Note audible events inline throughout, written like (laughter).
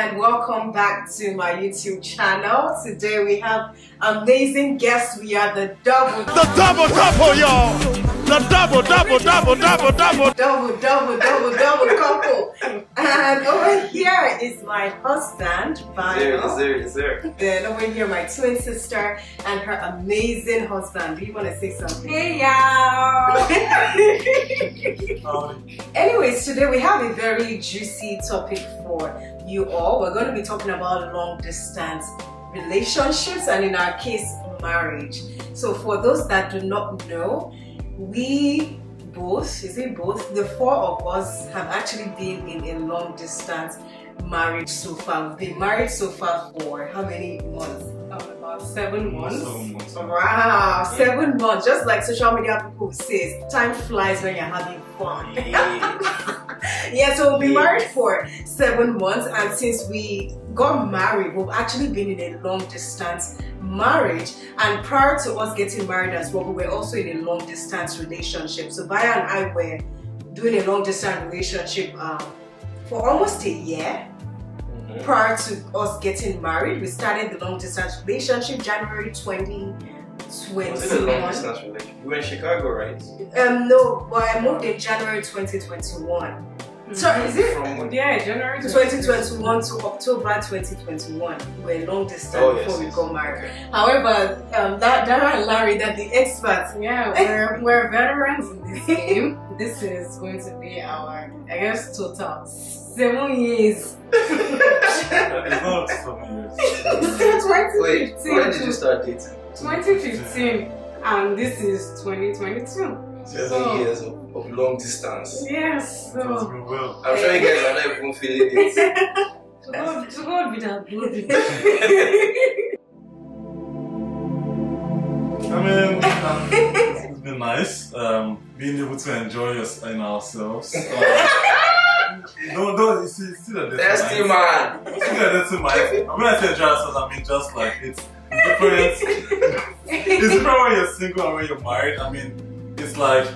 and welcome back to my YouTube channel. Today we have amazing guests. We are the double The double double, y'all. The double double double double double. double, double, double, double couple. And over here is my husband, There, Bayo. there, there. Then over here, my twin sister and her amazing husband. Do you want to say something? Hey y'all! (laughs) Anyways, today we have a very juicy topic for you all. We're going to be talking about long distance relationships and, in our case, marriage. So, for those that do not know, we both, is it both? The four of us have actually been in a long distance marriage so far. We've been married so far for how many months? About seven months. Seven months. Wow, seven months. Just like social media people say, time flies when you're having fun. yeah, (laughs) (laughs) so we've been Yeah. married for seven months, and since we got married, we've actually been in a long distance marriage. And prior to us getting married as well, we were also in a long distance relationship. So Bayo and I were doing a long distance relationship um, for almost a year Mhm. prior to us getting married. We started the long distance relationship January 2021. Was it a long distance relationship? You were in Chicago, right? Um, no, but I moved in January 2021. So is it From when? Yeah, January 2021 to October 2021? We were long distance Oh, yes, before we yes. got married. However, um, that Dara and Lanre, that the experts. (laughs) Yeah, we're, we're veterans in this game. This is going to be our, I guess, total seven years. (laughs) (laughs) It's not seven years. Wait, 2015 when did you start dating? 2015, and this is 2022. Seven So- years of, of long distance. Yes, so well. I'm sure you guys are not even feeling it. to (laughs) God, to God be that glory. (laughs) I mean, um, it's it's been nice um, being able to enjoy us in ourselves. Um, (laughs) no, no, you see, see that there's Nasty man. See that there's some nice. When I say enjoy ourselves, I mean just like it's different. it's different when you're single and when you're married. I mean, it's like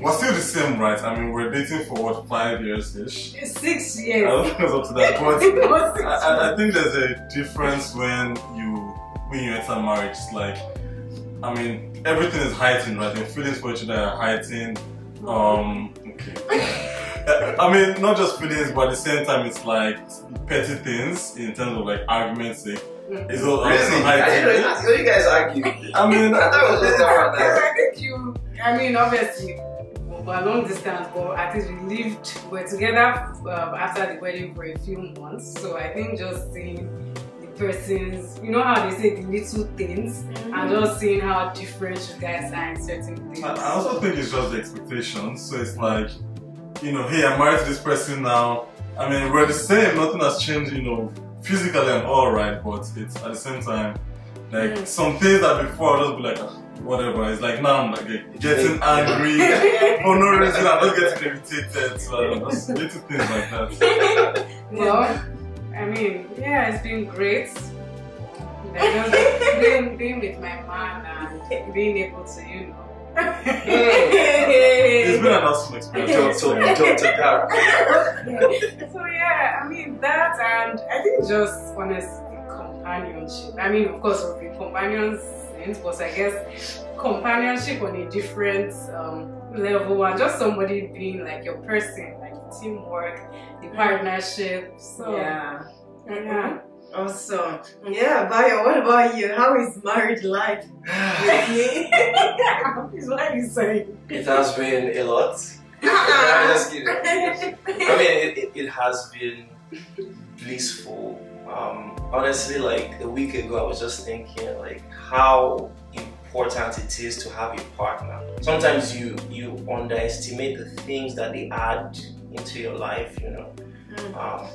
we're still the same, right? I mean, we're dating for what five years ish. Six I years. don't think it's up to that, but (laughs) I, I- I think there's a difference when you when you enter marriage. It's like, I mean, everything is heightened, right? Your feelings for each other are heightened. Um, okay. (laughs) I mean, not just feelings, but at the same time, it's like petty things in terms of like arguments. Sake. It's all also Really? I didn't know, I didn't know you guys argue. I mean, (laughs) I thought it was just around that. (laughs) I think you, I mean, obviously, we're long distance, but at least we lived, we were together um, after the wedding for a few months. So I think just seeing the person's, you know how they say the little things, and just seeing how different you guys are in certain things. I I also think it's just the expectations. So it's like, you know, hey, I'm married to this person now. I mean, we're the same. Nothing has changed, you know, physically I'm all right. But it's at the same time, like Mm. some things that before I'll just be like, "Ah, whatever. It's like now I'm like getting angry for no reason. I'm just getting irritated. So I just little things like that. (laughs) Well, I mean, yeah, it's been great. Like, being, being with my man and being able to, you know. It's been an awesome Talk experience. to, talk to Dara. so yeah, I mean that, and I think just honestly companionship. I mean, of course, we've been companions since, but I guess companionship on a different um, level, and just somebody being like your person, like teamwork, the partnership. So Yeah. yeah. Awesome. Yeah, Bayo, what about you? How is married life with me? (sighs) (laughs) what are you saying? It has been a lot. (laughs) (laughs) I'm just kidding. I mean, it, it, it has been blissful. Um, honestly, like a week ago, I was just thinking like how important it is to have a partner. Sometimes you you underestimate the things that they add into your life. You know, um,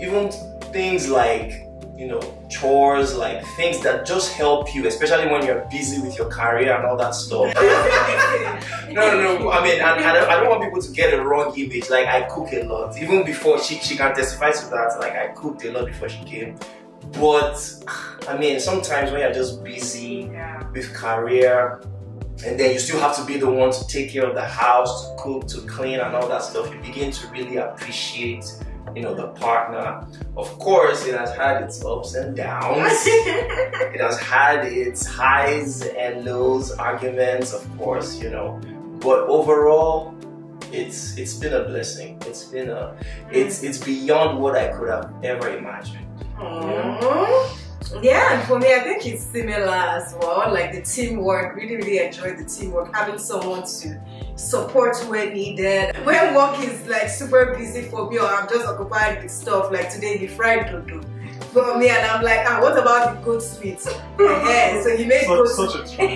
even things like you know chores, like things that just help you, especially when you're busy with your career and all that stuff. (laughs) No, no, no. I mean, I, I, don't, I don't want people to get a wrong image. Like, I cook a lot. Even before she, she can testify to that. Like, I cooked a lot before she came. But, I mean, sometimes when you're just busy Yeah. with career, and then you still have to be the one to take care of the house, to cook, to clean, and all that stuff, you begin to really appreciate you know the partner. Of course, it has had its ups and downs. (laughs) it has had its highs and lows, arguments, of course, you know. But overall, it's it's been a blessing. It's been a it's it's beyond what I could have ever imagined. Aww. Yeah, and for me, I think it's similar as well. Like the teamwork, really, really enjoy the teamwork. Having someone to support when needed. When work is like super busy for me, or I'm just occupied with stuff. Like today, the fried dodo for me, and I'm like, ah, what about the goat sweets? (laughs) yeah, so you make Such, goat such a true.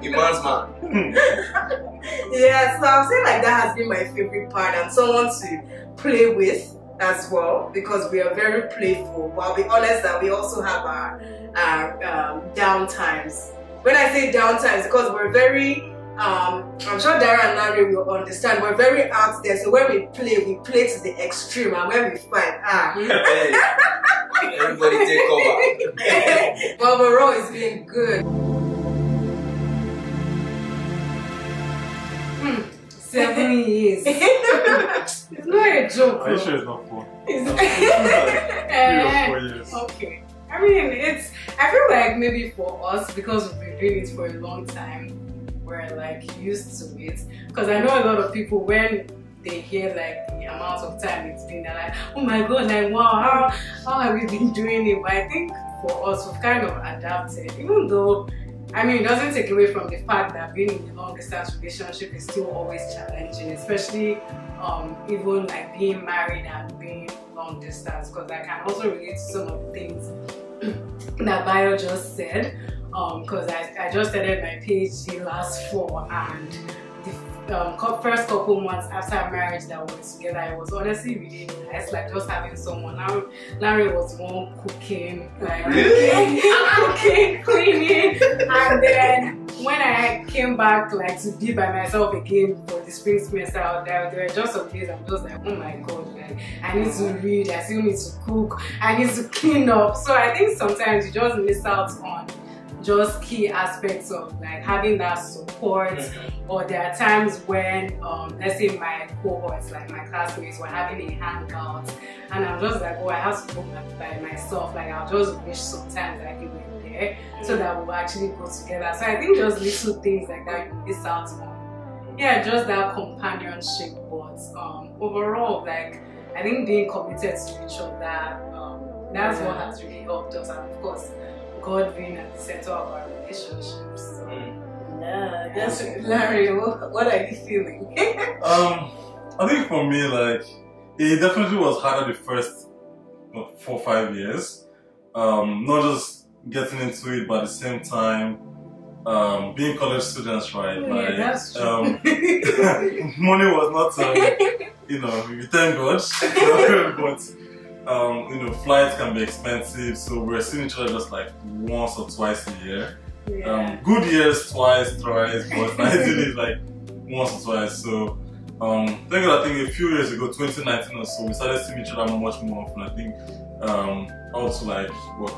Demands man. (laughs) yeah, so I'll say like that has been my favorite part and someone to play with as well because we are very playful. But I'll be honest that we also have our, our um, down times. When I say down times, because we're very, um, I'm sure Dara and Lanre will understand, we're very out there. So when we play, we play to the extreme and when we fight, ah. (laughs) Everybody take cover. but overall, it's been good. Seven years. it's not a joke. Are you though. sure it's not four? (laughs) It's- (laughs) Three or four years. Okay. I mean, it's. I feel like maybe for us, because we've been doing it for a long time, we're like used to it. Because I know a lot of people when they hear like the amount of time it's been, they're like, "Oh my god, like wow, how how have you been doing it?" But I think for us, we've kind of adapted, even though. I mean, it doesn't take away from the fact that being in a long distance relationship is still always challenging, especially um, even like being married and being long distance because I can also relate to some of the things (clears throat) that Bayo just said because I, I just started my PhD last fall and um, first couple months after marriage that we were together it was honestly really nice like just having someone now Lanre was one cooking like Really? cooking (laughs) cleaning and then when I came back like to be by myself again for the spring semester out there, there were just some days I'm just like, oh my god, like I need to read, I still need to cook, I need to clean up. So I think sometimes you just miss out on just key aspects of like having that support or there are times when um, let's say my cohorts like my classmates were having a hangout and I'm just like oh I have to go by myself. Like I'll just wish sometimes that you were there so that we'll actually go together. So I think just little things like that you miss out on. Yeah just that companionship but um, overall like I think being committed to each other um, that's what has really helped us. And of course God being at the center of our relationships so. Yeah, that's (laughs) Lanre. What, what are you feeling? (laughs) Um, I think for me, like, it definitely was harder the first what, four five years. Um, not just getting into it, but at the same time, um, being college students, right? Yeah, like, that's true. um, (laughs) money was not, um, you know, we thank God, but um, you know, flights can be expensive, so we're seeing each other just like once or twice a year. yeah. Um, good years, twice, thrice, but (laughs) ideally like once or twice. So, um, thank God, I think a few years ago, 2019 or so, we started seeing each other much more often. I think, um, also like what?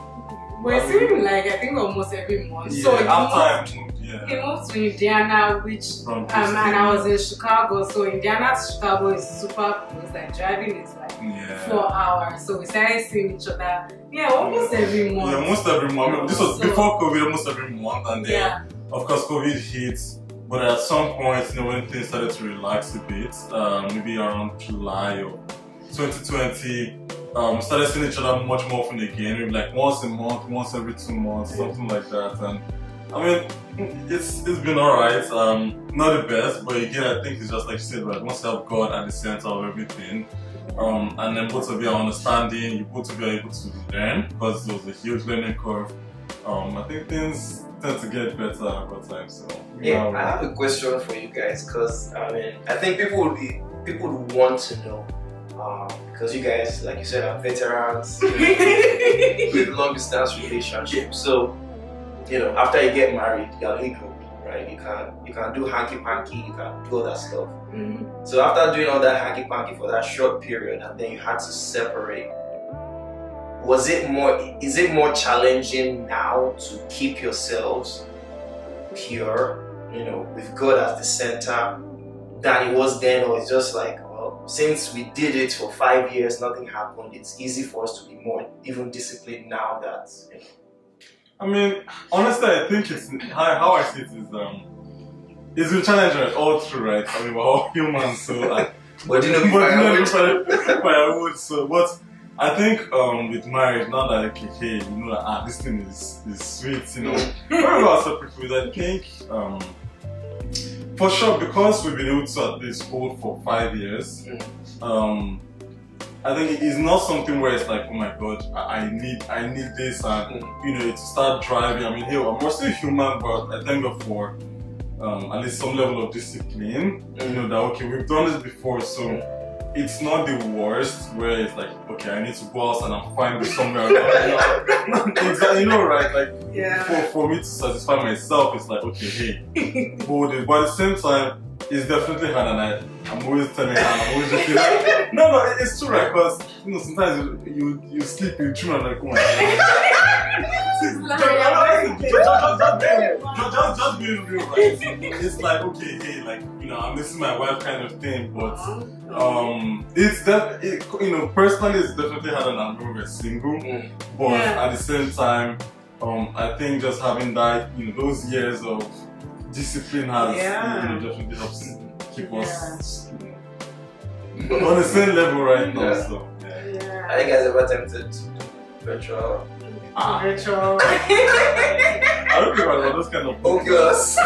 We're seeing like I think almost every month. Yeah, so after I moved, he moved to Indiana, which um, and I was in Chicago. So Indiana to Chicago is super close. Like driving is like yeah. four hours. So we started seeing each other. Yeah, almost every month. Yeah, almost every month. This was So- before COVID, almost every month, and then Yeah. of course COVID hit. But at some point, you know, when things started to relax a bit, uh, maybe around July or 2020, um, started seeing each other much more often again, maybe like once a month, once every two months, something like that. And I mean, it's it's been alright. Um, not the best, but again, I think it's just like you said, right? Once you have God at the center of everything, um, and then both of you are understanding, you both of you are able to learn because it was a huge learning curve. Um, I think things tend to get better over time. So Yeah, I have a question for you guys because I mean, I think people would be people would want to know um, because you guys, like you said, are veterans (laughs) with long distance relationships. So, you know, after you get married, you're legal, right? You can't you can do hanky panky, you can do all that stuff. Mhm. So after doing all that hanky panky for that short period, and then you had to separate. Was it more? Is it more challenging now to keep yourselves pure, you know, with God as the center, than it was then, or it's just like, well, since we did it for five years, nothing happened. It's easy for us to be more even disciplined now that. You know, I mean, honestly, I think it's how, how I see it is um, it's been challenging right, all through, right? I mean, we're all humans, so like, (laughs) but you know, (laughs) but firewood. fire- firewood. So, but I think um, with marriage, now that okay, hey, you know, that, ah, this thing is is sweet, you know. (laughs) When we separate ways, I think um, for sure because we've been able to at least hold for five years. Um, I think it's not something where it's like, oh my god, I, I need, I need this, and you know, to start driving. I mean, hey, I'm still human, but I thank God for um, at least some level of discipline. You know that okay, we've done this before, so it's not the worst. Where it's like, okay, I need to go out and i find this somewhere. exactly, (laughs) you know, right? Like Yeah. for, for me to satisfy myself, it's like, okay, hey, (laughs) hold it. But at the same time, it's definitely and I, I'm always telling her, I'm always just like, no, no, it's true, right? Because you know, sometimes you you, you sleep, you dream, and like, oh my god. Just, just, being real, right? It's like, okay, hey, like, you know, I'm missing my wife kind of thing, but um, it's that, it, you know, personally, it's definitely harder than when we're single. Mm. But Yeah. at the same time, um, I think just having that, you know, those years of discipline has, Yeah. you know, definitely helps keep us you on the same level right now. Yeah. So, yeah. Yeah. Are you guys ever tempted to do virtual Ah, Virtual. (laughs) I don't think about those kind of Oculus?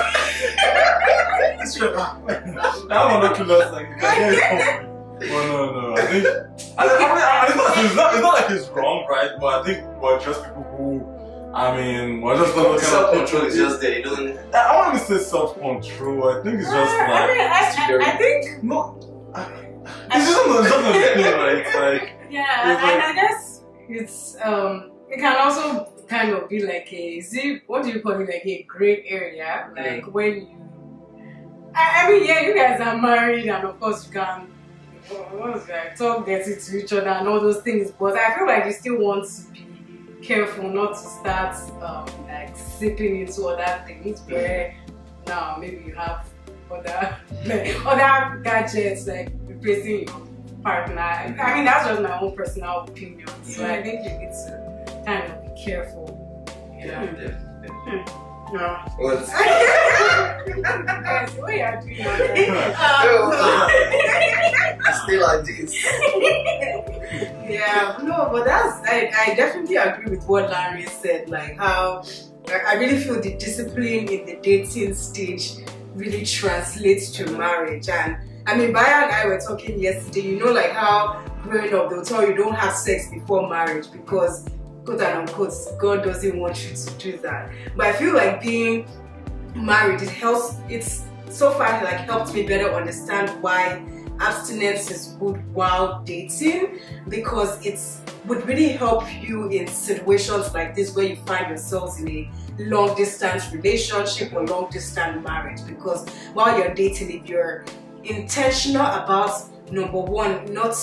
It's true. That one Oculus, like, you can get it for- Oh no, no. I think I, I mean, I, it's, it's, not, it's not like it's wrong, right? But I think we're just people who, I mean, we're just not those kind of self-control is just there. You don't. I want to say self-control. I think it's just I like mean, I, I, I think, no. It's just not, it's just not a thing, right? Like (laughs) yeah, It's and like- I guess it's, um, it can also kind of be like a, is it, what do you call it, like a gray area? Like when you, I, I mean, yeah, you guys are married and of course you can, what was that, talk dirty to each other and all those things, but I feel like you still want to be careful not to start, um, like sipping into other things where now maybe you have other, like, (laughs) other gadgets like replacing your partner. I mean, that's just my own personal opinion. So I think you need to kind of be careful. Yeah. Yeah. yeah. (laughs) Yeah. What? That's the way I do Oh, Still like this. (laughs) Yeah, no, but that's I, I definitely agree with what Lanre said. Like how I really feel the discipline in the dating stage really translates to marriage. And I mean, Bayo and I were talking yesterday. You know, like how growing up they'll tell you don't have sex before marriage because quote and unquote God doesn't want you to do that. But I feel like being married it helps. It's so far like helped me better understand why abstinence is good while dating because it's would really help you in situations like this where you find yourselves in a long distance relationship or long distance marriage because while you're dating if you're intentional about number one not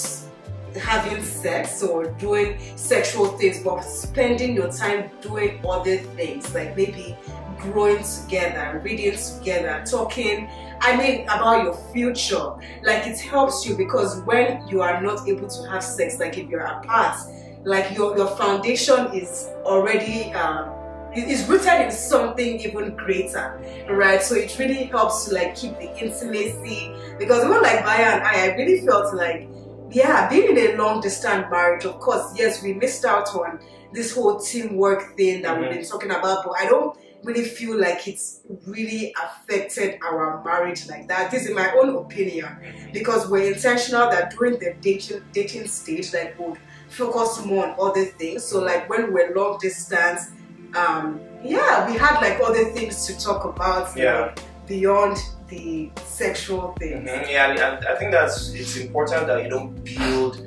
having sex or doing sexual things but spending your time doing other things like maybe growing together reading together talking I mean about your future. Like it helps you because when you are not able to have sex, like if you're apart, like your, your foundation is already um is rooted in something even greater, right? So it really helps to like keep the intimacy because even like Bayo and I, I really felt like yeah, being in a long distance marriage, of course, yes, we missed out on this whole teamwork thing that we've been talking about, but I don't really feel like it's really affected our marriage like that. This is my own opinion because we're intentional that during the dating dating stage, like would focus more on other things. So like when we're long distance, um, yeah, we had like other things to talk about. Yeah. like, beyond the sexual things. Mhm, Yeah, and, and I think that's it's important that you don't build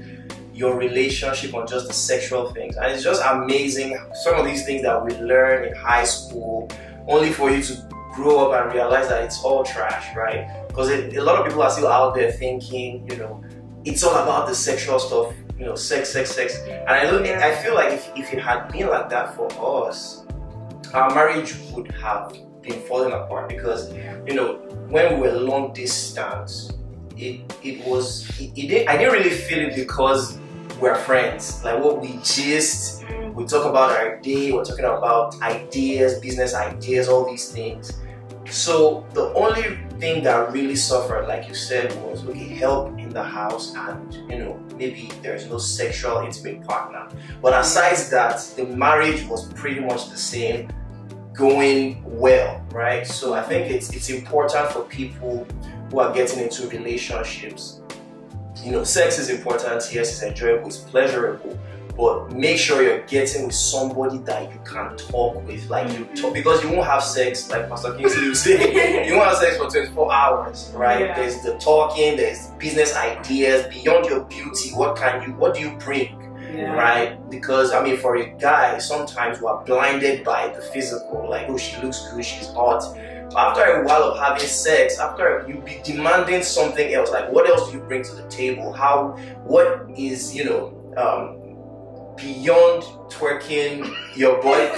your relationship on just the sexual things. And it's just amazing some of these things that we learn in high school, only for you to grow up and realize that it's all trash, right? Because a lot of people are still out there thinking, you know, it's all about the sexual stuff, you know, sex, sex, sex. And I don't, I feel like if, if it had been like that for us, our marriage would have been falling apart because, you know, when we were long distance, it it was it, it didn't, I didn't really feel it because we're friends. Like what we just mm. we talk about our day, we're talking about ideas, business ideas, all these things. So the only thing that really suffered, like you said, was okay, help in the house and you know, maybe there's no sexual intimate partner. But aside that, the marriage was pretty much the same, going well, right? So I think mm. it's it's important for people who are getting into relationships. You know, sex is important, yes, it's enjoyable, it's pleasurable, but make sure you're getting with somebody that you can talk with. Like you talk because you won't have sex, like Pastor Kingsley saying, (laughs) you won't have sex for 24 hours, right? Yeah. There's the talking, there's business ideas, beyond your beauty, what can you what do you bring? Yeah. right? Because I mean, for a guy, sometimes we are blinded by the physical, like oh, she looks good, she's hot. After a while of having sex, after you be demanding something else, like what else do you bring to the table? How, what is you know, um, beyond twerking your body? (laughs)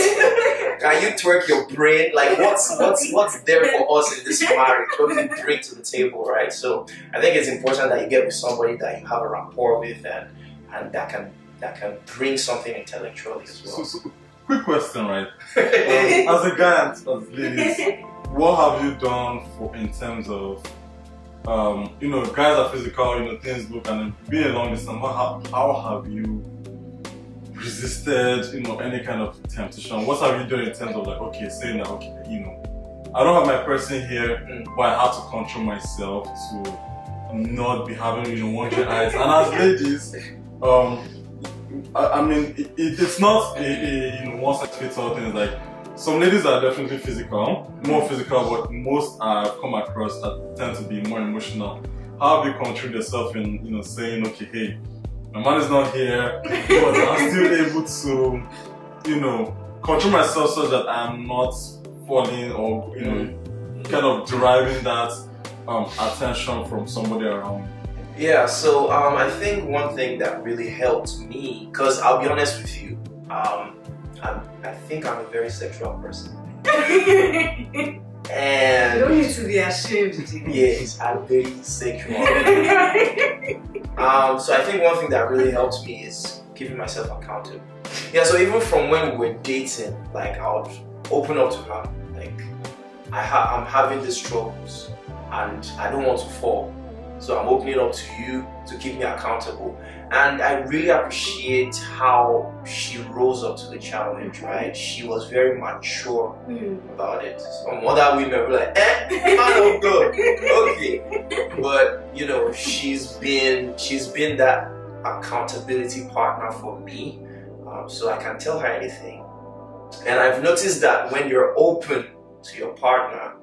Can you twerk your brain? Like what's what's what's there for us in this marriage? What do you bring to the table, right? So I think it's important that you get with somebody that you have a rapport with and and that can that can bring something intellectually as well. (laughs) quick question, right? (laughs) Um, as a guy and as ladies, what have you done for in terms of um, you know, guys are physical, you know, things look and being a long distance, how, how have you resisted, you know, any kind of temptation? What have you done in terms of like, okay, saying that, okay, you know, I don't have my person here, Mm. but I have to control myself to not be having, you know, wandering eyes. And as ladies, um, I, I mean, it, it, it's not a, a you know one size fits all thing. Like some ladies are definitely physical, more physical, but most I've come across that tend to be more emotional. How have you controlled yourself in you know saying, okay, hey, my man is not here, but I'm still able to, you know, control myself so that I'm not falling or you know, kind of deriving that um, attention from somebody around. Yeah, so um, I think one thing that really helped me, because I'll be honest with you, um, I'm, I think I'm a very sexual person. You And don't need to be ashamed. yes, I'm very sexual. Um, so I think one thing that really helped me is keeping myself accountable. Yeah, so even from when we were dating, like I would open up to her, like I ha- I'm having these struggles and I don't want to fall. So I'm opening up to you to keep me accountable. And I really appreciate how she rose up to the challenge, right? She was very mature about it. Some other women were like, eh, man of God, okay. But you know, she's been she's been that accountability partner for me, um, so I can tell her anything. And I've noticed that when you're open to your partner,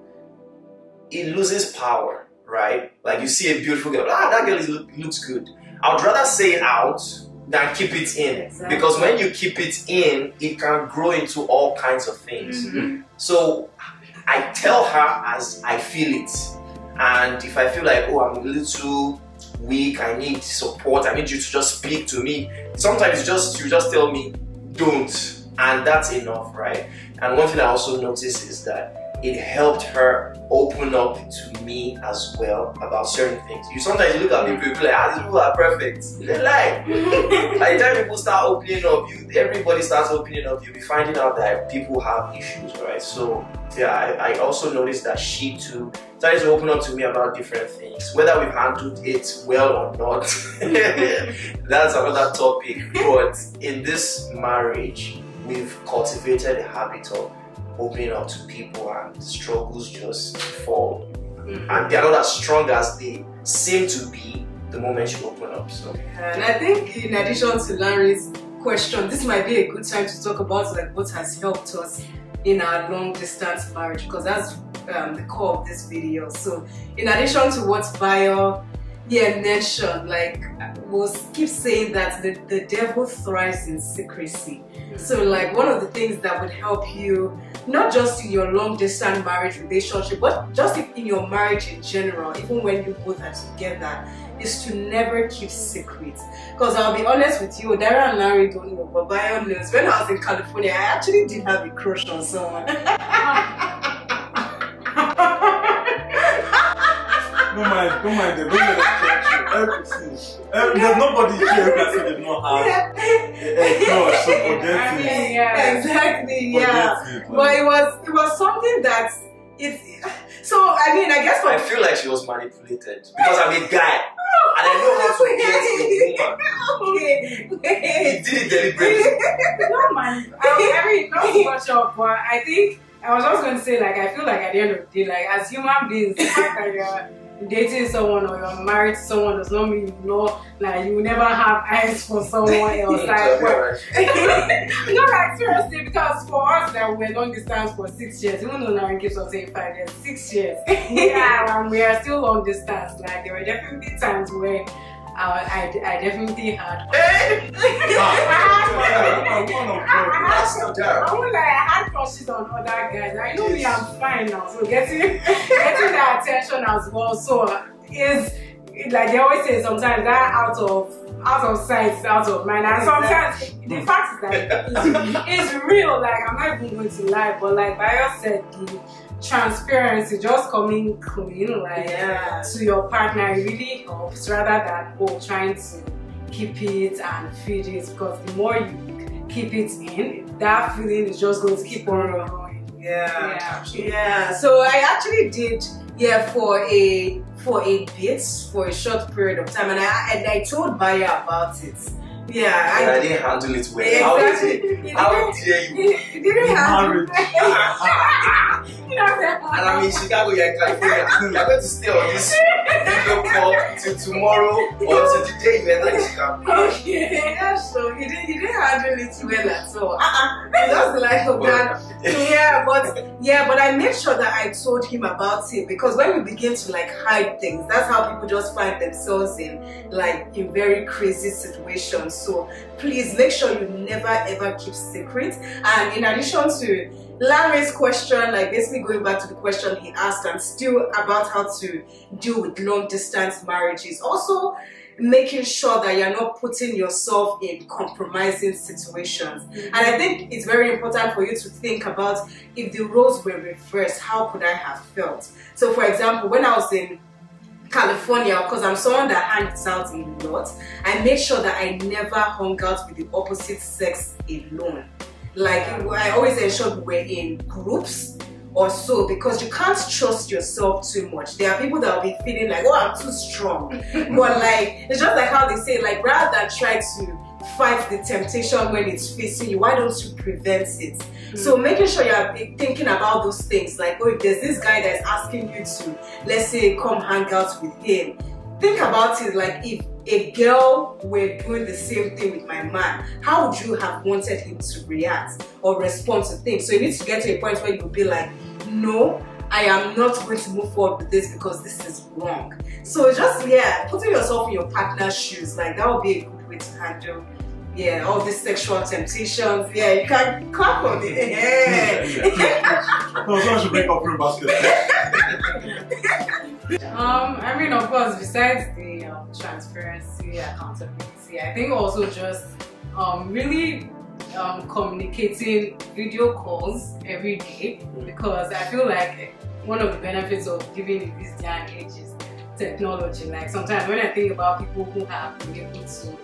it loses power, right? Like you see a beautiful girl, ah, that girl is, looks good. I would rather say it out than keep it in, Exactly. because when you keep it in, it can grow into all kinds of things. Mhm. So I tell her as I feel it. And if I feel like, oh, I'm a little weak, I need support, I need you to just speak to me. Sometimes just you just tell me, don't. And that's enough, right? And one thing I also notice is that it helped her open up to me as well about certain things. You sometimes look at people, like, ah, these people are perfect. They lie. (laughs) By the time people start opening up, you everybody starts opening up, you'll be finding out that people have issues, right? So yeah, I, I also noticed that she too started to open up to me about different things. Whether we've handled it well or not, (laughs) that's another topic. But in this marriage, we've cultivated a habit of opening up to people and struggles just fall. And they're not as strong as they seem to be the moment you open up. So And I think in addition to Lanre's question, this might be a good time to talk about like what has helped us in our long distance marriage because that's um, the core of this video. So in addition to what Yeah mentioned, like we'll keep saying that the, the devil thrives in secrecy. So like one of the things that would help you not just in your long distance marriage relationship, but just in your marriage in general, even when you both are together, is to never keep secrets. Because I'll be honest with you, Dara and Lanre don't know, but Bayo knows. When I was in California, I actually did have a crush on someone. (laughs) Don't mind, don't mind them. Don't let them, everything. Every- There's eh, nobody here who can say they don't have a crush, so forget I it. yeah. exactly, yeah. Forget it. But it was it was something that it. So I mean, I guess for I feel like she was manipulated because I'm a guy and I know how to (laughs) get a woman. okay, He did it deliberately. (laughs) no man. I, I mean, not too much of, but I think I was just going to say, like, I feel like at the end of the day, like, as human beings, the fact that you're dating someone or you're married to someone does not mean you know, like, you never have eyes for someone (laughs) else. like, well, (laughs) no, like seriously, because for us that we're long distance for six years, even though Lanre keeps on saying five years, six years, (laughs) yeah, and we are still long distance. Like there were definitely times where uh, I, I definitely had. (laughs) ah, woman of God. That's down. I won't lie, I had crushes on other guys. I know me, I'm fine now. So getting getting their attention as well. So is like they always say sometimes that out of out of sight out of mind. And sometimes the fact is that it's, it's real. Like I'm not even going to lie, but like Bayo said, the transparency, just coming clean, like Yeah. to your partner, really helps rather than oh trying to keep it and feed it because the more you keep it in, that feeling is just going to keep on growing. Yeah. Yeah. Yeah. So I actually did yeah for a for a bit for a short period of time, and I and I told Bayo about it. Yeah. And I I, didn't handle it well. Exactly. How dare you? (laughs) He didn't have. Marriage. You know, that- (laughs) And I'm in Chicago, you're in California. (laughs) You're going to stay on this video call till tomorrow or till the day you enter Chicago. Okay, yeah, so he didn't, he didn't handle it well at all. Uh-uh. Just like, oh God. Yeah, but yeah, but I made sure that I told him about it because when we begin to like hide things, that's how people just find themselves in like in very crazy situations. So please make sure you never ever keep secrets. And in addition to Lanre's question, like basically going back to the question he asked and still about how to deal with long distance marriages. Also, making sure that you're not putting yourself in compromising situations. And I think it's very important for you to think about if the roles were reversed, how could I have felt? So, for example, when I was in California, because I'm someone that hangs out a lot, I made sure that I never hung out with the opposite sex alone. Like I always ensured we were in groups or so because you can't trust yourself too much. There are people that will be feeling like, oh, I'm too strong. (laughs) but like it's just like how they say, like rather than try to fight the temptation when it's facing you, why don't you prevent it? So making sure you're thinking about those things, like oh, if there's this guy that's asking you to, let's say, come hang out with him. Think about it like if a girl were doing the same thing with my man, how would you have wanted him to react or respond to things? So you need to get to a point where you'll be like, no, I am not going to move forward with this because this is wrong. So just yeah, putting yourself in your partner's shoes, like that would be a good way to handle yeah, all these sexual temptations. Yeah, you can clap on it. Yeah, Yeah. yeah. (laughs) No, someone should make up for basket. Um, I mean, of course, besides the um, transparency, accountability, I think also just um, really um, communicating video calls every day because I feel like one of the benefits of living in this day and age is technology. Like sometimes when I think about people who have been able to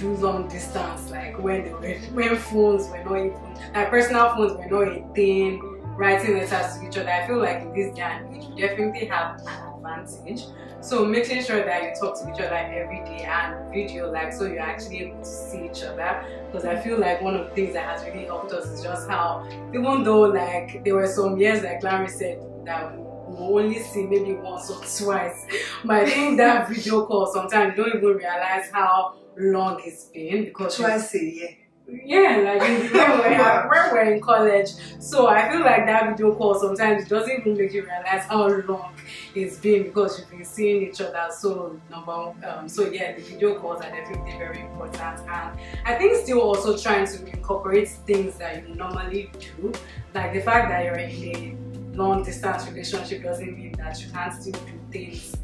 do long distance, like when they were, when phones were not even like personal phones were not a thing, writing letters to each other. I feel like in this day and age, you definitely have an advantage. So making sure that you talk to each other every day and video, like so you're actually able to see each other. Because I feel like one of the things that has really helped us is just how, even though like there were some years, like Lanre said, that we only see maybe once or twice, (laughs) but I think that video call sometimes you don't even realize how long it's been because Twice a year. yeah, like (laughs) when we're, when we're in college. So I feel like that video call sometimes it doesn't even make you realize how long it's been because you've been seeing each other so number um so yeah the video calls are definitely very important and I think still also trying to incorporate things that you normally do. Like the fact that you're in a long distance relationship doesn't mean that you can't still do things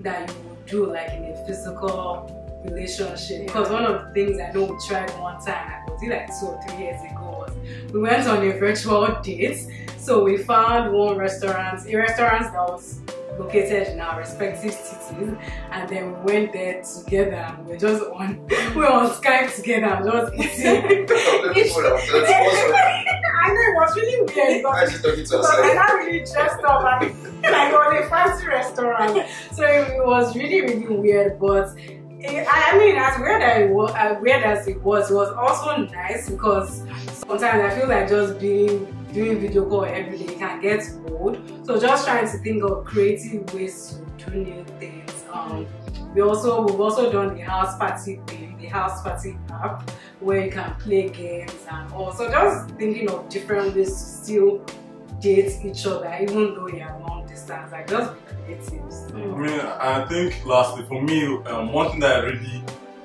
that you would do like in a physical relationship because one of the things I know we tried one time, I was it like two or three years ago, was we went on a virtual date. So we found one restaurant, a restaurant that was located in our respective cities, and then we went there together. and We were just on, (laughs) we were on Skype together, and just eating. (laughs) (laughs) I know it was really weird. Why Because is she talking to because I not really dressed up and like on a fancy restaurant. So it was really, really weird. But I mean, as weird as it was, as weird as it was, it was also nice because sometimes I feel like just being doing video call every day can get old. So just trying to think of creative ways to do new things. Um, we also we've also done the house party thing, the house party app, where you can play games and also just thinking of different ways to still date each other, even though you're long distance. Like just be. I mean, I think lastly, for me, um, one thing that I really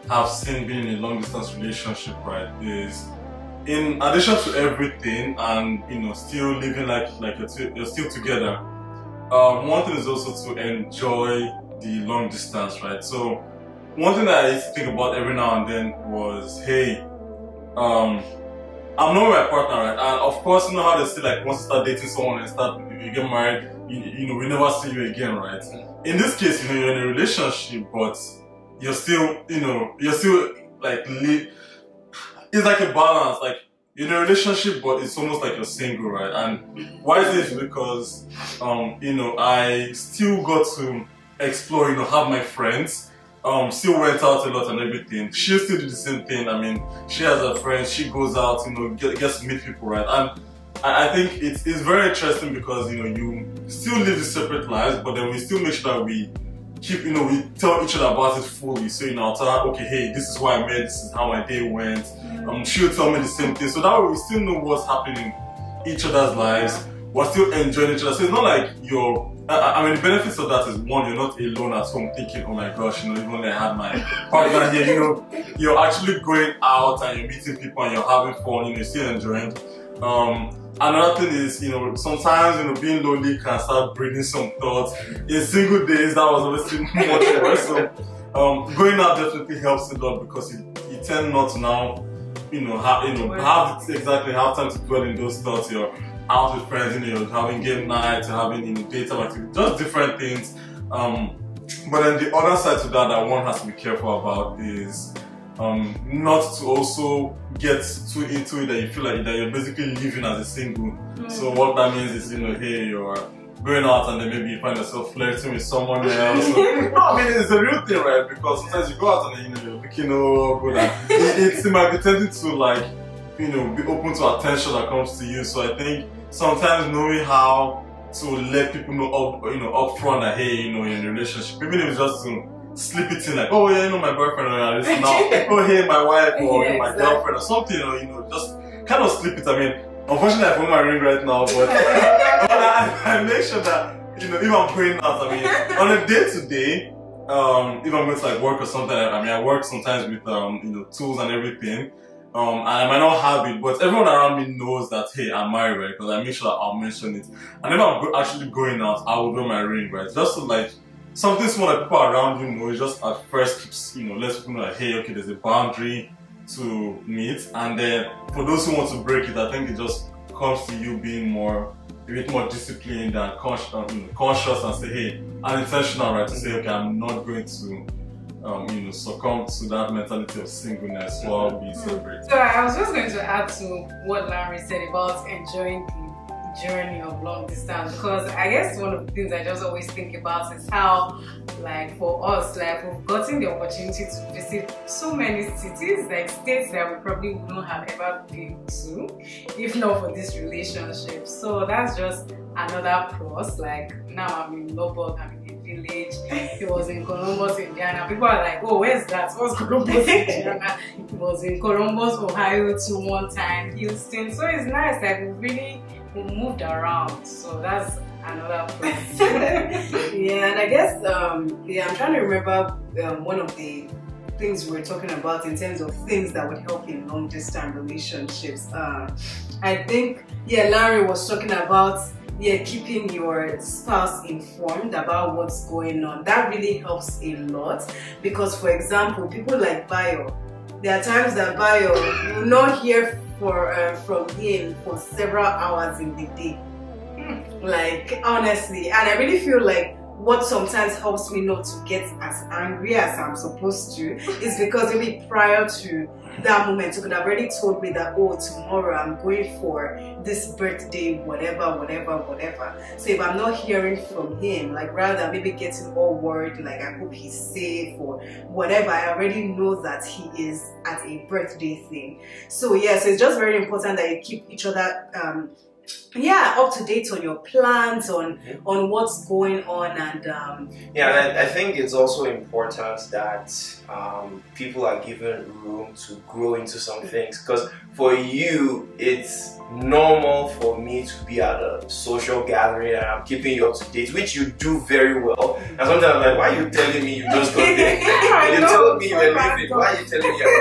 have seen being in a long distance relationship, right, is in addition to everything and you know still living like like you're, you're still together. Um, one thing is also to enjoy the long distance, right? So one thing that I used to think about every now and then was, hey, um, I'm not my partner, right? And of course, you know how they say like once you start dating someone and start you get married, you, you know we never see you again, right? In this case, you know you're in a relationship, but you're still, you know, you're still like li- it's like a balance, like you're in a relationship, but it's almost like you're single, right? And why is this? Because um, you know, I still got to explore, you know, have my friends. Um, still went out a lot and everything. She still did the same thing. I mean, she has her friends. She goes out, you know, get, gets to meet people, right? And I, think it's, it's very interesting because you know you still live the separate lives, but then we still make sure that we keep, you know, we tell each other about it fully. So you know, I'll tell her, okay, hey, this is why I met. This is how my day went. Um, she'll tell me the same thing. So that way we still know what's happening in each other's lives. We're still enjoying each other. So it's not like you're. I, I mean, the benefits of that is one, you're not alone at home thinking, oh my gosh, you know, if only I had my (laughs) partner here. You know, you're actually going out and you're meeting people and you're having fun. You know, you're still enjoying. Um, another thing is, you know, sometimes you know being lonely can start bringing some thoughts. In single days, that was obviously (laughs) much worse. So um, going out definitely helps a lot because you, you tend not to now, you know, have you know have exactly have time to dwell in those thoughts. You're out with friends, you know, you're having game nights, you're having you know daytime activities, just different things. Um, but then the other side to that that one has to be careful about is um, not to also get too into it that you feel like that you're basically living as a single. So what that means is, you know, hey, you're going out and then maybe you find yourself flirting with someone else. (laughs) no, I mean it's a real thing, right? Because sometimes you go out and then, you know you're looking all good. And it, it, might be tempting to like, you know, be open to attention that comes to you. So I think sometimes knowing how to let people know up, you know, up front that hey, you know, you're in a relationship, even if it's just to slip it in like, oh yeah, you know, my boyfriend or this now, (laughs) oh hey, my wife or Yeah, my exactly. girlfriend or something, or you know, just kind of slip it. I mean, unfortunately, I have my ring right now, but, (laughs) but I, I make sure that you know, if I'm going out, I mean, on a day to day, um, if I'm going to like work or something, I mean, I work sometimes with um, you know, tools and everything. Um, and I might not have it, but everyone around me knows that hey, I'm married, right? Because I make sure that I'll mention it. And if I'm go- actually going out, I will wear my ring, right? Just to like something small that people around you know. It just at first keeps you know lets people know that hey, okay, there's a boundary to meet, and then for those who want to break it, I think it just comes to you being more a bit more disciplined and conscious, know, conscious and say hey, and intentional, right? To say okay, I'm not going to um, you know, succumb to that mentality of singleness while we separate. So I was just going to add to what Lanre said about enjoying the journey of long distance because I guess one of the things I just always think about is how like for us like we've gotten the opportunity to visit so many cities like states that we probably wouldn't have ever been to if not for this relationship. So that's just another plus like now I'm in Lubbock I'm in a village. It was in Columbus Indiana. People are like oh where's that? What's Columbus (laughs) Indiana? It was in Columbus, Ohio too one time, Houston. So it's nice that we really we moved around. So that's another (laughs) plus. yeah, and I guess um, yeah, I'm trying to remember um, one of the things we were talking about in terms of things that would help in long distance relationships. Uh, I think yeah, Lanre was talking about yeah, keeping your spouse informed about what's going on. That really helps a lot because, for example, people like Bayo, there are times that Bayo will not hear for uh, from him for several hours in the day. Like honestly, and I really feel like what sometimes helps me not to get as angry as I'm supposed to is because maybe prior to that moment, you could have already told me that, oh, tomorrow I'm going for this birthday, whatever, whatever, whatever. So if I'm not hearing from him, like rather maybe getting all worried, like I hope he's safe or whatever, I already know that he is at a birthday thing. So yeah, so it's just very important that you keep each other um, yeah up to date on your plans on Mhm. on what's going on and um Yeah, and I, think it's also important that um, people are given room to grow into some things. Because for you, it's normal for me to be at a social gathering and I'm keeping you up to date, which you do very well. And sometimes I'm like, why are you telling me you just got there? (laughs) You told me you were so leaving. Why are you telling me you're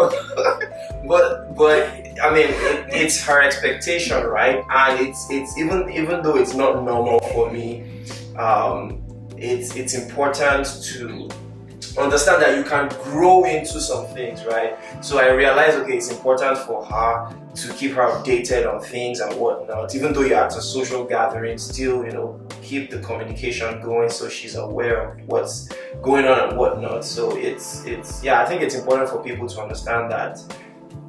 not (laughs) But but I mean, it, it's her expectation, right? And it's it's even even though it's not normal for me, um, it's it's important to understand that you can grow into some things, right? So I realized, okay, it's important for her to keep her updated on things and whatnot. Even though you're at a social gathering, still, you know, keep the communication going so she's aware of what's going on and whatnot. So it's it's yeah, I think it's important for people to understand that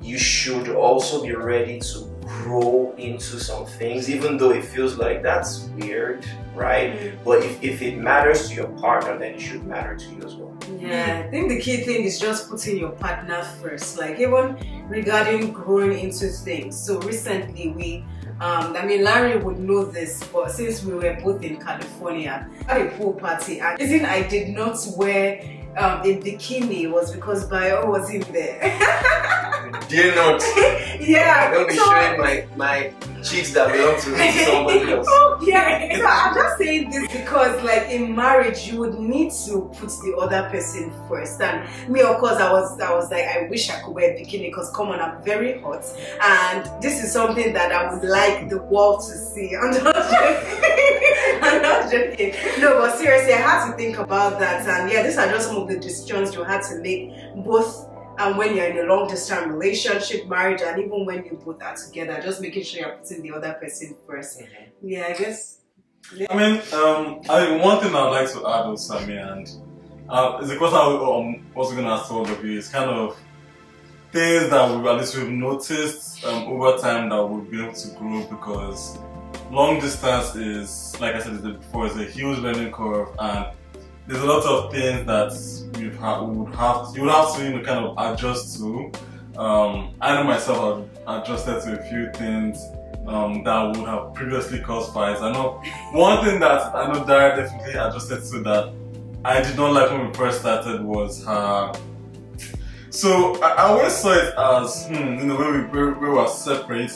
you should also be ready to grow into some things, even though it feels like that's weird, right? But if, if it matters to your partner, then it should matter to you as well. yeah i think the key thing is just putting your partner first like even regarding growing into things so recently we um, I mean, Lanre would know this, but since we were both in California at a pool party, and reason I did not wear um, a bikini was because Bayo wasn't there. Dear not, (laughs) yeah, don't be so- showing my, my cheeks that belong to (laughs) somebody else. yeah, so I'm just saying this because, like, in marriage, you would need to put the other person first. And me, of course, I was, I was like, I wish I could wear a bikini because, come on, I'm very hot, and this is something that I would like the world to see. (laughs) I'm just joking. I'm not joking. No, but seriously, I had to think about that, and yeah, these are just some of the decisions you had to make, both. And when you're in a long distance relationship, marriage, and even when you both are together, just making sure you're putting the other person first. Yeah, I guess. I mean, um, I think one thing I'd like to add also, I mean, and uh, it's a question I'm also going to ask all of you is kind of things that we at least we've noticed um, over time that we've been able to grow because long distance is, like I said before, is a huge learning curve and there's a lot of things that we've ha- we would have you would have to you know kind of adjust to. Um, I know myself I've adjusted to a few things um, that would have previously caused fights. I know one thing that I know Dara definitely adjusted to that I did not like when we first started was her. So I, I always saw it as, hmm, you know, when we, we were separate,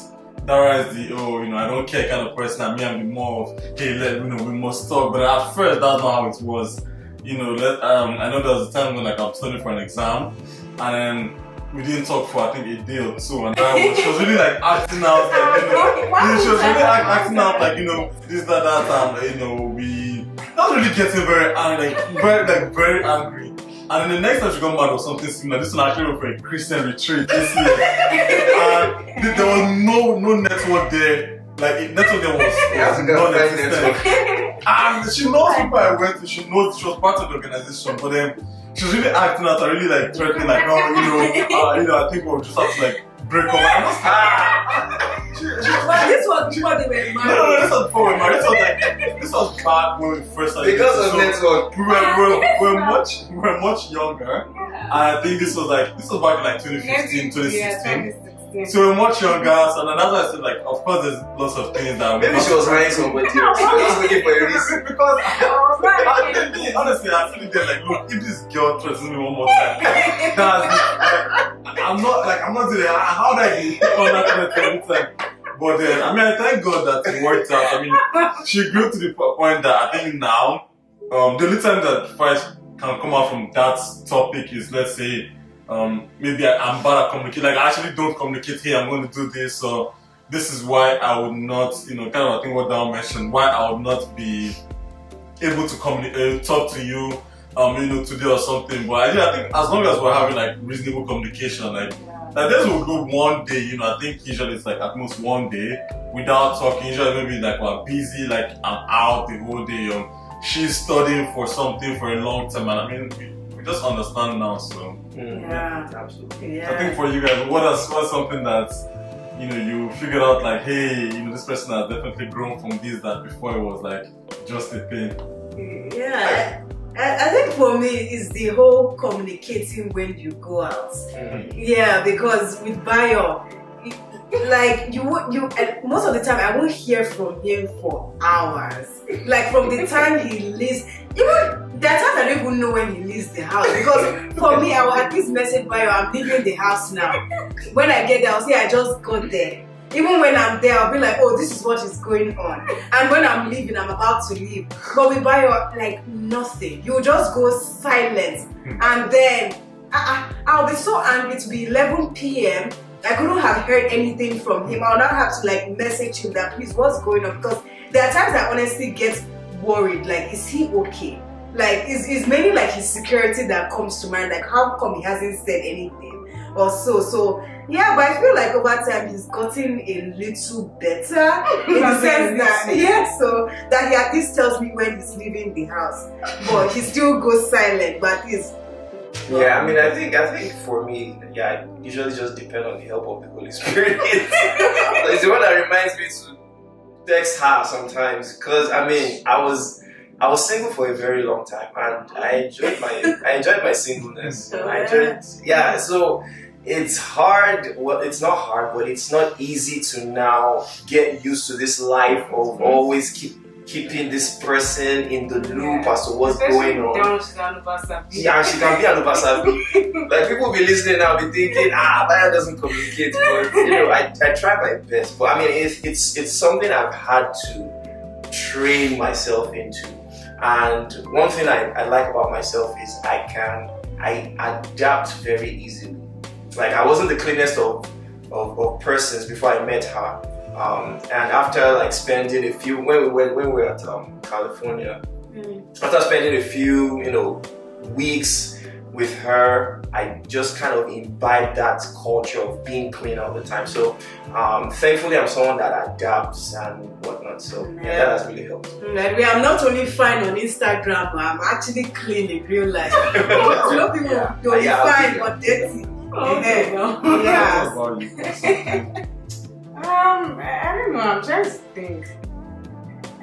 Dara is the, oh, you know, I don't care kind of person, and me, I'm the more of, hey, let, you know, we must talk. But at first, that's not how it was. You know, let, um, I know there was a time when like I was studying for an exam, and then we didn't talk for I think a day or two, and Dara was, she was really like acting out, like, you know, (laughs) Why she was would really I- act, acting out like you know this that that and you know we not really getting very angry like very like very angry. And then the next time she got mad or something similar this one actually went for a Christian retreat this year. (laughs) And there was no no network there like it, network there was, Yeah, was it's a good non-existent and she knows people I went to she knows she was part of the organization but then she was really acting out and really like threatening like no you know (laughs) uh, you know I think we'll just have to like break up I was ah she, she, But this was before they were no, no, no, this was before we married. This was like this was back when we first started. Because of So network. We were, we were, we were much we were much younger. Yeah. And I think this was like this was back in like 2015, 2016. Yeah, 2016. So we were much younger. So then that's why I said like of course there's lots of things that Maybe she was hiding somebody else. She was looking for a reason. (laughs) because (laughs) (laughs) I was like, I, honestly I actually did like look if this girl threatens me one more time that's like, I'm not like I'm not doing it. How did I get on that threat every time? But then I mean I thank God that it worked out. I mean she grew to the point that I think now um the only time that fights can come out from that topic is let's say um maybe I, I'm bad at communicating like I actually don't communicate here I'm going to do this so this is why I would not you know kind of I think what Down mentioned why I would not be able to communicate uh, talk to you um you know today or something but I, I think as long as we're having like reasonable communication like like this will go one day, you know, I think usually it's like at most one day without talking. Usually maybe like we're busy, like I'm out the whole day. Um, she's studying for something for a long time, and I mean, just understand now. So Mm, Yeah. Absolutely. Yeah. I think for you guys, what is what's something that you know you figured out like, hey, you know, this person has definitely grown from this that before it was like just a thing. Yeah, I, I think for me it's the whole communicating when you go out. Mm. Yeah, because with Bayo, y- like you would you and most of the time I won't hear from him for hours. Like from the time he leaves, even there are times I don't even know when he leaves the house because for me I will at least message by I'm leaving the house now. When I get there, I'll say I just got there. Even when I'm there, I'll be like, oh, this is what is going on. And when I'm leaving, I'm about to leave. But with Bayo, like nothing. You just go silent. Hmm. And then I, I, I'll be so angry to be 11 p.m. I couldn't have heard anything from him. I'll now have to like message him that please, what's going on? Because there are times I honestly get worried. Like, is he okay? Like, it's, it's mainly like his security that comes to mind. Like, how come he hasn't said anything or so? So, yeah, but I feel like over time he's gotten a little better (laughs) in the sense that, yeah, so that he at least tells me when he's leaving the house. But he still goes silent, but at least Yeah, I mean, I um, think I think for me, yeah, I usually just depend on the help of the Holy Spirit. (laughs) it's the one that reminds me to text her sometimes because I mean, I was I was single for a very long time and I enjoyed my I enjoyed my singleness. (laughs) I enjoyed yeah, so it's hard. Well, it's not hard, but it's not easy to now get used to this life of mm-hmm. always keep keeping this person in the loop as to what's going on. Down, she's down over something. Yeah, and she can be an Obasabi. (laughs) like people will be listening now, be thinking, ah, Bayo doesn't communicate. But you know, I, I try my best. But I mean, it's it's it's something I've had to train myself into. And one thing I, I like about myself is I can I adapt very easily. Like I wasn't the cleanest of of, of persons before I met her. Um, and after like spending a few when we went when we were at um, California, after spending a few you know weeks with her, I just kind of imbibed that culture of being clean all the time. So um, thankfully, I'm someone that adapts and whatnot. So yeah, that has really helped. Like, we- I'm not only fine on Instagram, but I'm actually clean in real life. (laughs) a lot of people Yeah. don't Yeah, I'll fine but dirty. Okay, Yeah. well. Yeah. Um, I I don't know. I'm trying to think.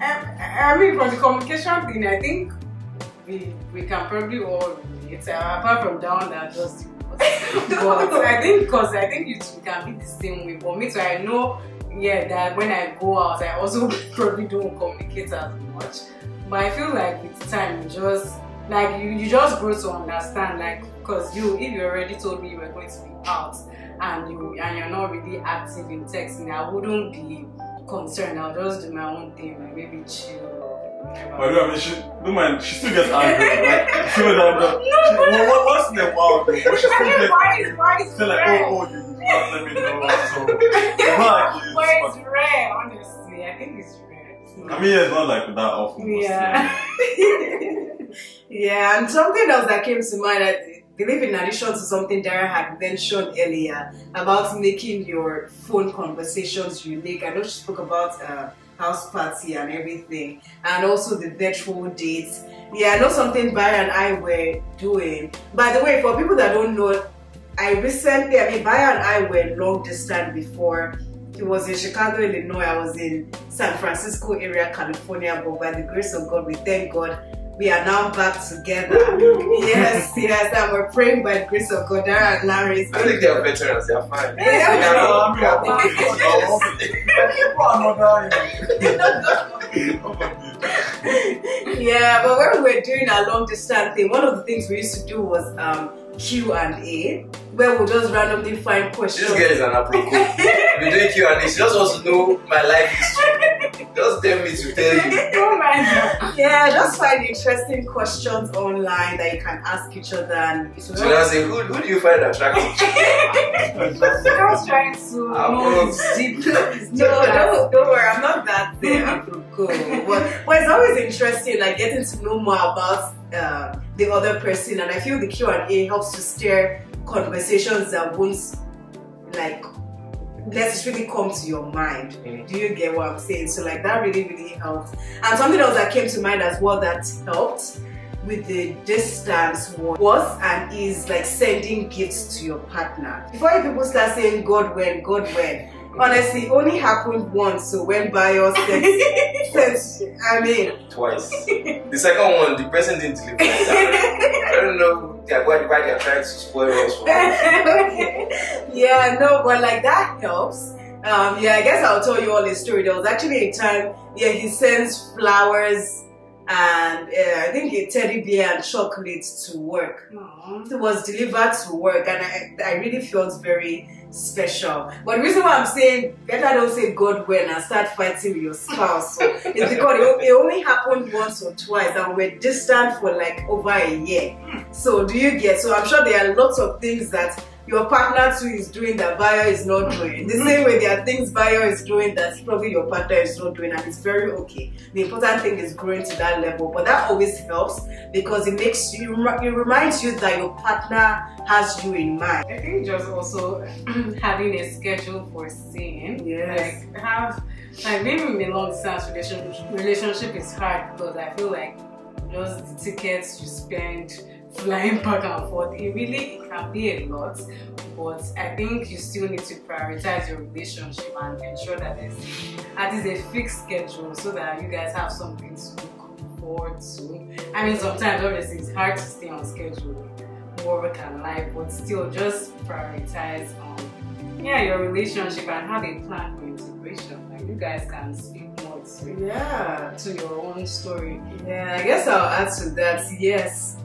Um, I mean, for the communication thing, I think we we can probably all relate. Uh, apart from down that just (laughs) but I think because I think you two can be the same way. But me too, I know. Yeah, that when I go out, I also (laughs) probably don't communicate as much. But I feel like with time, you just like you, you just grow to understand. Like, because you, if you already told me you were going to be out, and you and you're not really active in texting, I wouldn't be concerned. I'll just do my own thing, like maybe chill. By I mean, she don't mind. She still gets angry. (laughs) Like, she was down there. She, well, what- once in a while, though, but she still gets why is why is Still like, rare? oh, oh, you not let me know. So, (laughs) why is- Why it's rare, honestly. I think it's rare. I mean, yeah, it's not like that often. Yeah. (laughs) yeah, and something else that came to mind, I believe in addition to something Dara had mentioned earlier about making your phone conversations unique. I know she spoke about uh, house party and everything, and also the virtual dates. Yeah, I know something Bayo and I were doing. By the way, for people that don't know, I recently, I mean, Bayo and I were long distance before. He was in Chicago, Illinois. I was in San Francisco area, California. But by the grace of God, we thank God we are now back together. yes, yes, and we're praying by the grace of God. Dara and Lanre is I think they are veterans. They are fine. Yeah, They are- I yeah, but when we were doing our long distance thing, one of the things we used to do was um, Q and A, where we'll just randomly find questions. This girl is an apropos. We're doing Q and A. She just wants to know my life history. Just tell me to tell you. My god. Yeah, just find interesting questions online that you can ask each other. And it's So now say, who, who do you find attractive? I was trying to know deep (laughs) No, don't, don't worry, I'm not that there. I'm. But, but it's always interesting, like getting to know more about uh, the other person, and I feel the Q and A helps to steer conversations that won't like necessarily come to your mind. Mm. Do you get what I'm saying? So like that really, really helped. And something else that came to mind as well that helped with the distance was and is like sending gifts to your partner. Before people start saying God when, God when, honestly, it only happened once. So when Bayo sent, (laughs) sent I mean, Twice. the second one, the person didn't deliver. I don't know yeah, why, why they're trying to spoil us. For (laughs) yeah, no, but like that helps. Um, yeah, I guess I'll tell you all the story. There was actually a time, yeah, he sends flowers and uh, I think a teddy bear and chocolates to work. Aww. It was delivered to work, and I, I really felt very special. But the reason why I'm saying better don't say God when and start fighting with your spouse so it's because it, it only happened once or twice, and we're distant for like over a year. Hmm. So do you get? So I'm sure there are lots of things that your partner too is doing that Bayo is not doing. The same way there are things Bayo is doing that probably your partner is not doing and it's very okay. The important thing is growing to that level. But that always helps because it makes you it reminds you that your partner has you in mind. I think just also (clears throat) having a schedule for seeing. Yes. Like have like being in a long distance relationship relationship is hard because I feel like just the tickets you spend flying back and forth, it really can be a lot. But I think you still need to prioritize your relationship and ensure that there's at least a fixed schedule so that you guys have something to look forward to. I mean sometimes obviously it's hard to stay on schedule work and life, but still just prioritize um yeah your relationship and have a plan for integration. Like you guys can speak more to Yeah. to your own story. Yeah, I guess I'll add to that. Yes,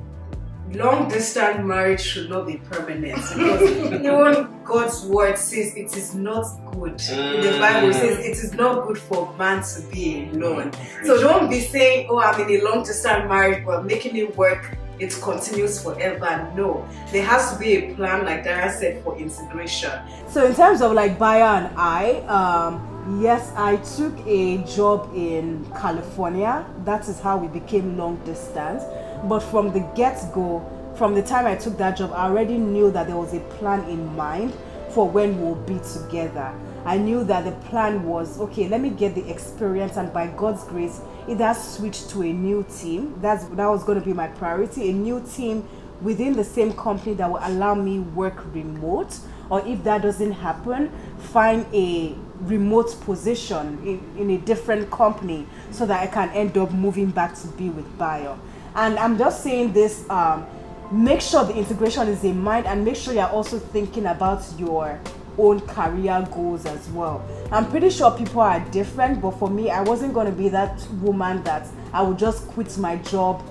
long distance marriage should not be permanent because even God's word says it is not good. In the Bible says it is not good for man to be alone. So don't be saying, "Oh, I'm in a long distance marriage, but making it work." It continues forever. No, there has to be a plan, like Dara said, for integration. So in terms of like Bayo and I, um, yes, I took a job in California. That is how we became long distance. But from the get-go, from the time I took that job, I already knew that there was a plan in mind for when we'll be together. I knew that the plan was okay. Let me get the experience, and by God's grace, it has switched to a new team. That's that was going to be my priority. A new team within the same company that will allow me work remote or if that doesn't happen find a remote position in, in a different company so that i can end up moving back to be with Bayo and i'm just saying this um, make sure the integration is in mind and make sure you're also thinking about your own career goals as well. I'm pretty sure people are different but for me i wasn't going to be that woman that i would just quit my job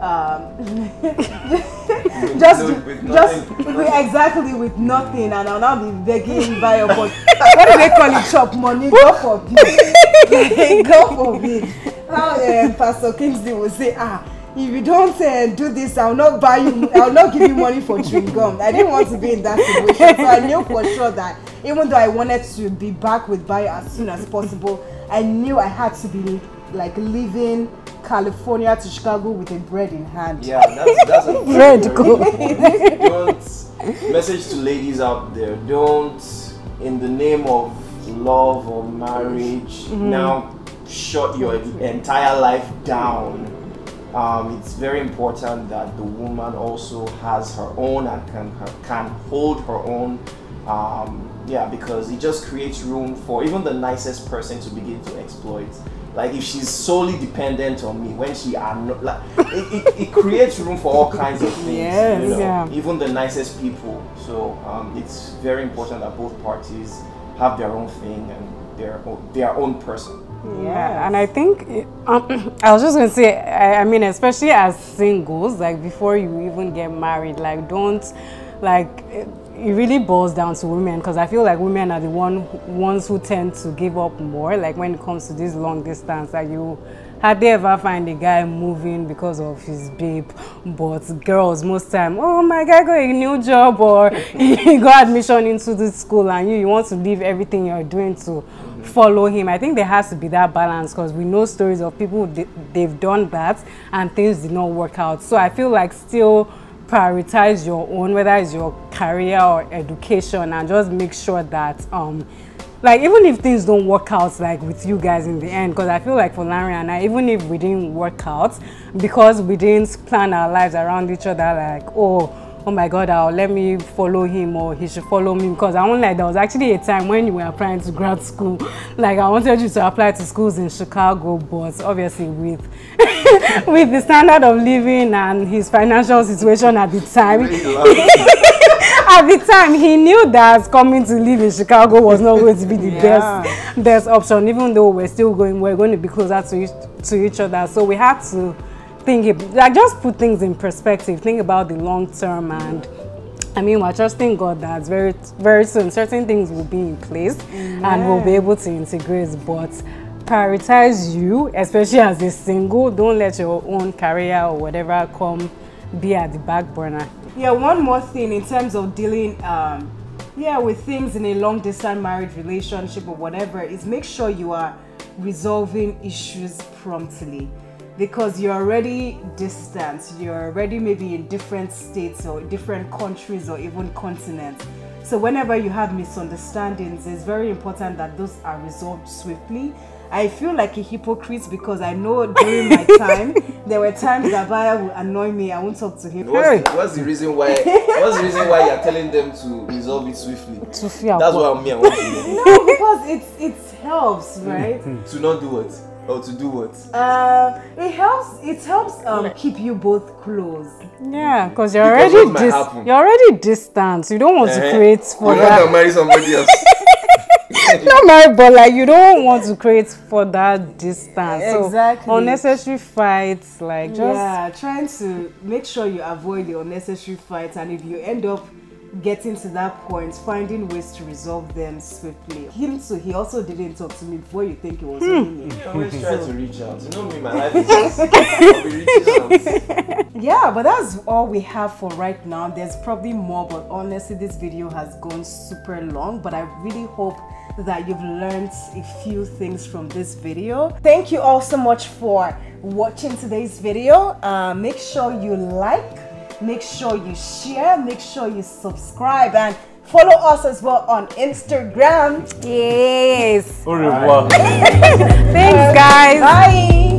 um, (laughs) just No, just with- exactly with nothing. And I'll now be begging by your what do they call it chop money God forbid. (laughs) (laughs) God forbid. How um, Pastor Kingsley will say ah if you don't uh, do this I'll not buy you I'll not give you money for chewing gum I didn't want to be in that situation so I knew for sure that even though I wanted to be back with Bayo as soon as possible I knew I had to be like leaving California to Chicago with a bread in hand Yeah, that's that's a (laughs) Bread very, go. very don't message to ladies out there. Don't in the name of love or marriage now shut your entire life down. Um, it's very important that the woman also has her own and can her, can hold her own. Um, yeah, because it just creates room for even the nicest person to begin to exploit. Like if she's solely dependent on me, when she are not, like it, it, it creates room for all kinds of things. Yes, you know, yeah. even the nicest people. So um, it's very important that both parties have their own thing and their own, their own person. Yeah, and I think it- um, (clears throat) I was just going to say, I, I mean, especially as singles, like before you even get married, like don't, like it, it really boils down to women because I feel like women are the one ones who tend to give up more. Like when it comes to this long distance, like you hardly ever find a guy moving because of his babe, but girls most time, oh my guy got a new job or (laughs) he got admission into this school and you you want to leave everything you're doing to follow him. I think there has to be that balance because we know stories of people they, they've done that and things did not work out. So I feel like still prioritize your own, whether it's your career or education, and just make sure that um, like even if things don't work out like with you guys in the end because i feel like for Lanre and i even if we didn't work out because we didn't plan our lives around each other like oh oh my god i'll let me follow him or he should follow me because i won't like there was actually a time when you were applying to grad school. Like i wanted you to apply to schools in chicago but obviously with (laughs) with the standard of living and his financial situation at the time (laughs) at the time he knew that coming to live in chicago was not going to be the Yeah. best best option even though we're still going we're going to be closer to each, to each other. So we had to think like just put things in perspective think about the long term and I mean, we're trusting God that very, very soon certain things will be in place and we'll be able to integrate. But prioritize you, especially as a single. Don't let your own career or whatever come be at the back burner. Yeah, one more thing in terms of dealing um yeah with things in a long distance marriage relationship or whatever is make sure you are resolving issues promptly because you're already distant you're already maybe in different states or different countries or even continents so whenever you have misunderstandings it's very important that those are resolved swiftly I feel like a hypocrite because I know during my (laughs) time there were times that Bayo would annoy me. I won't talk to him. What's the, what's the reason why? What's the reason why you're telling them to resolve it swiftly? To fear That's God. what me I want to know. No, because it's it helps, right? to not do what or to do what? Uh, it helps. It helps um keep you both close. Yeah, because you're Because already what dis- you're already distant. You don't want to Eh? create for you that. want to marry somebody else? (laughs) not married, but like you don't want to create for that distance. Exactly. So unnecessary fights, like just yeah, trying to make sure you avoid the unnecessary fights, and if you end up getting to that point, finding ways to resolve them swiftly. Him too. He also didn't talk to me before you think it was only me. always try to reach out. You know me, my life is just, (laughs) I'll be reaching out. Yeah, but that's all we have for right now. There's probably more, but honestly, this video has gone super long. But I really hope that you've learned a few things from this video. Thank you all so much for watching today's video. Uh, make sure you like, make sure you share, make sure you subscribe, and follow us as well on Instagram. yes. Au (laughs) revoir. Thanks, guys. Bye.